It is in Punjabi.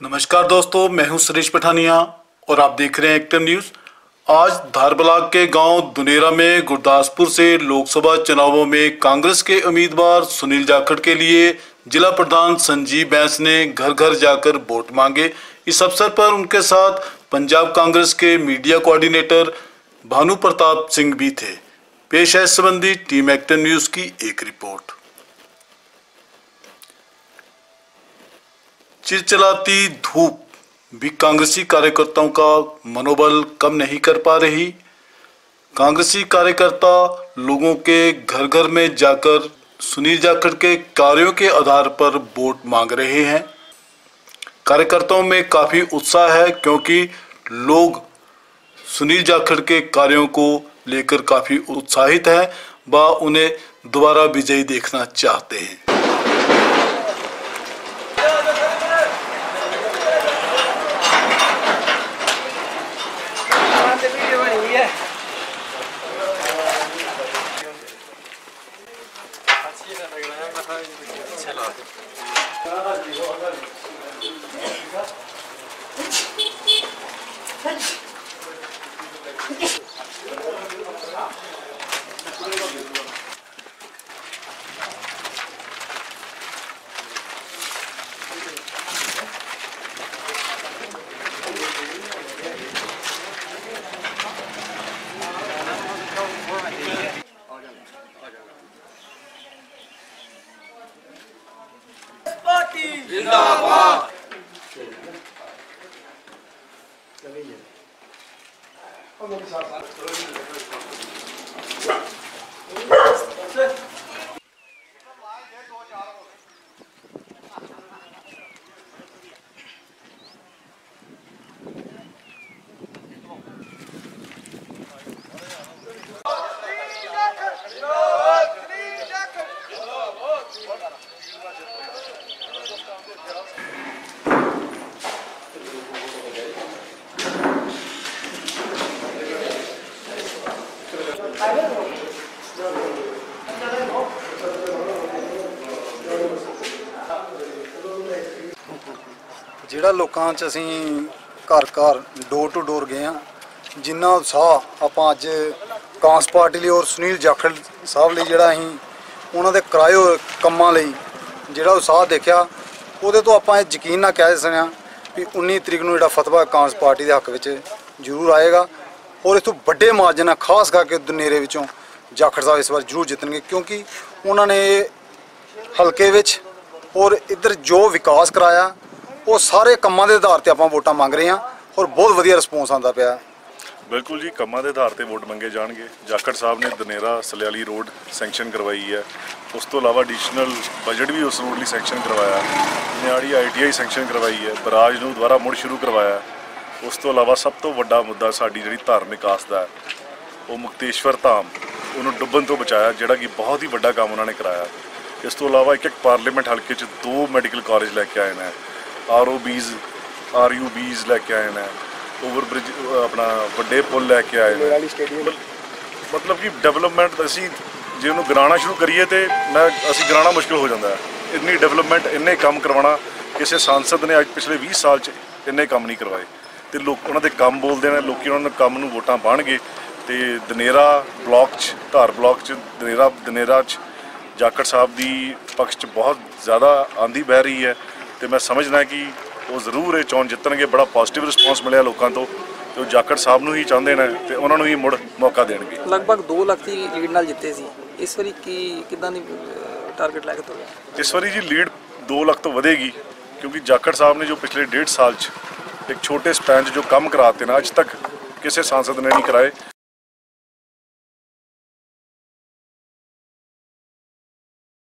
नमस्कार दोस्तों, मैं हूँ सुरेश पठानिया और आप देख रहे हैं एक्टिव न्यूज़। आज धार ब्लॉक के गाँव दुनेरा में गुरदासपुर से लोकसभा चुनावों में कांग्रेस के उम्मीदवार सुनील जाखड़ के लिए जिला प्रधान संजीव बैंस ने घर घर जाकर वोट मांगे। इस अवसर पर उनके साथ पंजाब कांग्रेस के मीडिया कोऑर्डिनेटर भानु प्रताप सिंह भी थे। पेश है संबंधी टीम एक्टिव न्यूज़ की एक रिपोर्ट। चिलचिलाती धूप भी कांग्रेसी कार्यकर्ताओं का मनोबल कम नहीं कर पा रही। कांग्रेसी कार्यकर्ता लोगों के घर घर में जाकर सुनील जाखड़ के कार्यों के आधार पर वोट मांग रहे हैं। कार्यकर्ताओं में काफ़ी उत्साह है क्योंकि लोग सुनील जाखड़ के कार्यों को लेकर काफ़ी उत्साहित हैं व उन्हें दोबारा विजयी देखना चाहते हैं। 您的好不好这我都不啥 ਜਿਹੜਾ ਲੋਕਾਂ 'ਚ ਅਸੀਂ ਘਰ ਘਰ ਡੋਰ ਟੂ ਡੋਰ ਗਏ ਆ ਜਿੰਨਾ ਉਤਸ਼ਾਹ ਆਪਾਂ ਅੱਜ ਕਾਂਸ ਪਾਰਟੀ ਲਈ ਔਰ ਸੁਨੀਲ ਜਾਖੜ ਸਾਹਿਬ ਲਈ ਜਿਹੜਾ ਅਸੀਂ ਉਹਨਾਂ ਦੇ ਕਰਾਏ ਹੋਏ ਕੰਮਾਂ ਲਈ ਜਿਹੜਾ ਉਤਸ਼ਾਹ ਦੇਖਿਆ, ਉਹਦੇ ਤੋਂ ਆਪਾਂ ਇਹ ਯਕੀਨ ਨਾ ਕਹਿ ਸਕਦੇ ਹਾਂ ਵੀ 19 ਤਰੀਕ ਨੂੰ ਜਿਹੜਾ ਫਤਵਾ ਕਾਂਸ ਪਾਰਟੀ ਦੇ ਹੱਕ ਵਿੱਚ ਜ਼ਰੂਰ ਆਏਗਾ ਔਰ ਇਸ ਤੋਂ ਵੱਡੇ ਮਾਰਜਨ ਨਾਲ ਖਾਸ ਕਰਕੇ ਦੁਨੇਰੇ ਵਿੱਚੋਂ ਜਾਖੜ ਸਾਹਿਬ ਇਸ ਵਾਰ ਜ਼ਰੂਰ ਜਿੱਤਣਗੇ ਕਿਉਂਕਿ ਉਹਨਾਂ ਨੇ ਹਲਕੇ ਵਿੱਚ ਔਰ ਇੱਧਰ ਜੋ ਵਿਕਾਸ ਕਰਾਇਆ ਉਹ ਸਾਰੇ ਕੰਮਾਂ ਦੇ ਆਧਾਰ ਤੇ ਆਪਾਂ ਵੋਟਾਂ ਮੰਗ ਰਹੇ ਹਾਂ ਔਰ ਬਹੁਤ ਵਧੀਆ ਰਿਸਪੌਂਸ ਆਉਂਦਾ ਪਿਆ। ਬਿਲਕੁਲ ਜੀ, ਕੰਮਾਂ ਦੇ ਆਧਾਰ ਤੇ ਵੋਟ ਮੰਗੇ ਜਾਣਗੇ। ਜਾਖੜ ਸਾਹਿਬ ਨੇ ਦਨੇਰਾ ਸਲਿਆਲੀ ਰੋਡ ਸੈਂਕਸ਼ਨ ਕਰਵਾਈ ਹੈ। ਉਸ ਤੋਂ ਇਲਾਵਾ ਐਡੀਸ਼ਨਲ ਬਜਟ ਵੀ ਉਸ ਰੋਡ ਲਈ ਸੈਂਕਸ਼ਨ ਕਰਵਾਇਆ। ਨਿਆੜੀ ਆਈਟੀਆਈ ਸੈਂਕਸ਼ਨ ਕਰਵਾਈ ਹੈ। ਬਰਾਜ ਨੂੰ ਦੁਬਾਰਾ ਮੁੜ ਸ਼ੁਰੂ ਕਰਵਾਇਆ। ਉਸ ਤੋਂ ਇਲਾਵਾ ਸਭ ਤੋਂ ਵੱਡਾ ਮੁੱਦਾ ਸਾਡੀ ਜਿਹੜੀ ਧਾਰਮਿਕ ਆਸਥਾ ਹੈ, ਉਹ ਮੁਕਤੇਸ਼ਵਰ ਧਾਮ। ਉਹਨੂੰ ਡੁੱਬਣ ਤੋਂ ਬਚਾਇਆ, ਜਿਹੜਾ ਕਿ ਬਹੁਤ ਹੀ ਵੱਡਾ ਕੰਮ ਉਹਨਾਂ ਨੇ ਕਰਾਇਆ। ਇਸ ਤੋਂ ਇਲਾਵਾ ਇੱਕ ਇੱਕ ਪਾਰਲੀਮੈਂਟ ਹਲਕੇ 'ਚ ਦੋ ਮੈਡੀਕਲ ਕਾਲਜ ਲੈ ਕੇ ਆਏ ਨੇ। ਆਰਓਬੀਜ਼ ਆਰਯੂਬੀਜ਼ ਲੈ ਕੇ ਆਏ ਨੇ। ਓਵਰਬ੍ਰਿਜ ਆਪਣਾ ਵੱਡੇ ਪੁਲ ਲੈ ਕੇ ਆਏ ਨੇ। ਮਤਲ- ਮਤਲਬ ਕਿ ਡਿਵੈਲਪਮੈਂਟ ਅਸੀਂ ਜੇ ਉਹਨੂੰ ਗਰਾਣਾ ਸ਼ੁਰੂ ਕਰੀਏ ਤੇ ਮੈਂ ਅਸੀਂ ਗਰਾਣਾ ਮੁਸ਼ਕਲ ਹੋ ਜਾਂਦਾ ਹੈ। ਇੰਨੀ ਡਿਵੈਲਪਮੈਂਟ ਇੰਨੇ ਕੰਮ ਕਰਵਾਉਣਾ ਕਿਸੇ ਸਾਂਸਦ ਨੇ ਅੱਜ ਪਿਛਲੇ 20 ਸਾਲ 'ਚ ਇੰਨੇ ਕੰਮ ਨਹੀਂ ਕਰਵਾਏ। ਤੇ ਲੋਕ ਉਹਨਾਂ ਦੇ ਕੰਮ ਬੋਲਦੇ ਨੇ ਲੋਕੀ ਉਹਨਾਂ ਨੂੰ ਕੰਮ ਨੂੰ ਵੋਟਾਂ ਪਾਣਗੇ। ਤੇ ਦਨੇਰਾ ਬਲਾਕ 'ਚ ਧਾਰ ਬਲਾਕ 'ਚ ਦਨੇਰਾ ਦਨੇਰਾ 'ਚ ਜਾਖੜ ਸਾਹਿਬ ਦੀ ਪਕਸ਼ 'ਚ ਬਹੁਤ ਜ਼ਿਆਦਾ ਆਂਦੀ ਬਹਿ ਰਹੀ ਹੈ। ਤੇ ਮੈਂ ਸਮਝਦਾ ਕਿ ਉਹ ਜ਼ਰੂਰ ਇਹ ਚੋਣ ਜਿੱਤਣਗੇ। ਬੜਾ ਪੋਜ਼ਿਟਿਵ ਰਿਸਪਾਂਸ ਮਿਲਿਆ ਲੋਕਾਂ ਤੋਂ ਤੇ ਉਹ ਜਾਖੜ ਸਾਹਿਬ ਨੂੰ ਹੀ ਚਾਹੁੰਦੇ ਨੇ ਤੇ ਉਹਨਾਂ ਨੂੰ ਹੀ ਮੁੜ ਮੌਕਾ ਦੇਣਗੇ। ਲਗਭਗ 2 ਲੱਖ ਦੀ ਲੀਡ ਨਾਲ ਜਿੱਤੇ ਸੀ। ਇਸ ਵਾਰੀ ਕੀ ਕਿਦਾਂ ਦੀ ਟਾਰਗੇਟ ਲੈ ਕੇ ਤੁਰੇ? ਇਸ ਵਾਰੀ ਜੀ ਲੀਡ 2 ਲੱਖ ਤੋਂ ਵਧੇਗੀ ਕਿਉਂਕਿ ਜਾਖੜ ਸਾਹਿਬ ਨੇ ਜੋ ਪਿਛਲੇ ਡੇਢ ਸਾਲ 'ਚ ਇੱਕ ਛੋਟੇ ਸਪੈਨ 'ਚ ਜੋ ਕੰਮ ਕਰਾਤੇ ਨਾ ਅੱਜ ਤੱਕ ਕਿਸੇ ਸਾਂਸਦ ਨੇ ਨਹੀਂ ਕਰਾਏ।